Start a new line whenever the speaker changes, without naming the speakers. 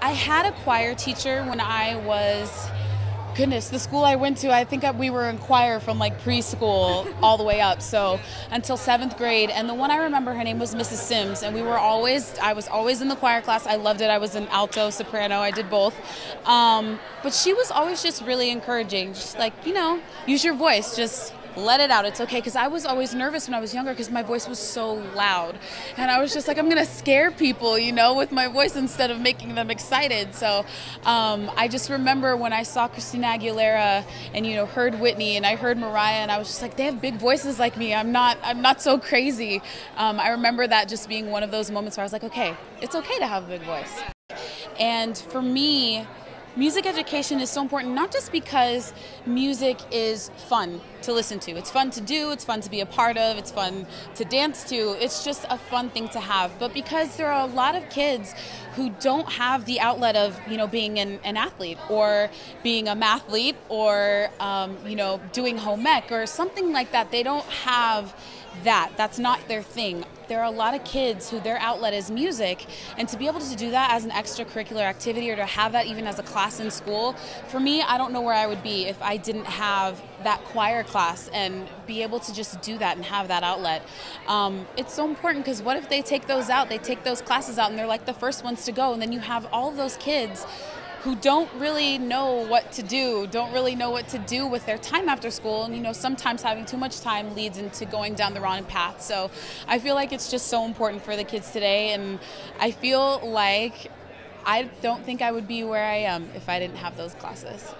I had a choir teacher when I was goodness, the school I went to, I think we were in choir from like preschool all the way up, so until seventh grade. And the one I remember, her name was Mrs. Sims, and we were always, I was always in the choir class. I loved it. I was an alto, soprano, I did both. Um, but she was always just really encouraging, just like, you know, use your voice, just let it out. It's okay. Because I was always nervous when I was younger because my voice was so loud. And I was just like, I'm going to scare people, you know, with my voice instead of making them excited. So um, I just remember when I saw Christina Aguilera and, you know, heard Whitney and I heard Mariah and I was just like, they have big voices like me. I'm not, I'm not so crazy. Um, I remember that just being one of those moments where I was like, okay, it's okay to have a big voice. And for me, music education is so important not just because music is fun to listen to. It's fun to do it's fun to be a part of it's fun to dance to. It's just a fun thing to have. But because there are a lot of kids who don't have the outlet of you know being an, an athlete or being a mathlete or um, you know doing home ec or something like that they don't have that. That's not their thing. There are a lot of kids who their outlet is music, and to be able to do that as an extracurricular activity or to have that even as a class in school, for me, I don't know where I would be if I didn't have that choir class and be able to just do that and have that outlet. Um, it's so important because what if they take those out? They take those classes out and they're like the first ones to go, and then you have all those kids who don't really know what to do, don't really know what to do with their time after school. And, you know, sometimes having too much time leads into going down the wrong path. So I feel like it's just so important for the kids today. And I feel like I don't think I would be where I am if I didn't have those classes.